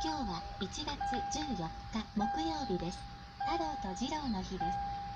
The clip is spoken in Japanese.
今日は1月14日木曜日です。太郎と二郎の日です。